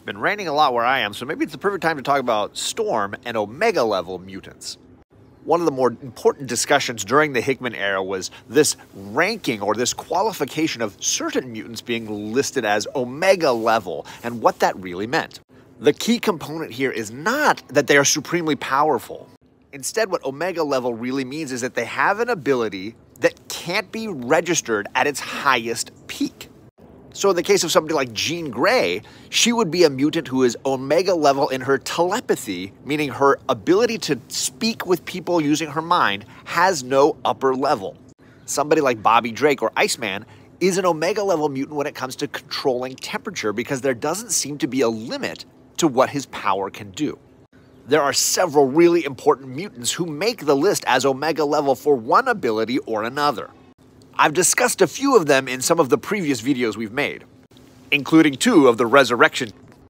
It's been raining a lot where I am, so maybe it's the perfect time to talk about Storm and Omega level mutants. One of the more important discussions during the Hickman era was this ranking or this qualification of certain mutants being listed as Omega level and what that really meant. The key component here is not that they are supremely powerful. Instead, what Omega level really means is that they have an ability that can't be registered at its highest peak. So in the case of somebody like Jean Grey, she would be a mutant who is omega level in her telepathy, meaning her ability to speak with people using her mind has no upper level. Somebody like Bobby Drake or Iceman is an omega level mutant when it comes to controlling temperature because there doesn't seem to be a limit to what his power can do. There are several really important mutants who make the list as omega level for one ability or another. I've discussed a few of them in some of the previous videos we've made, including two of the Resurrection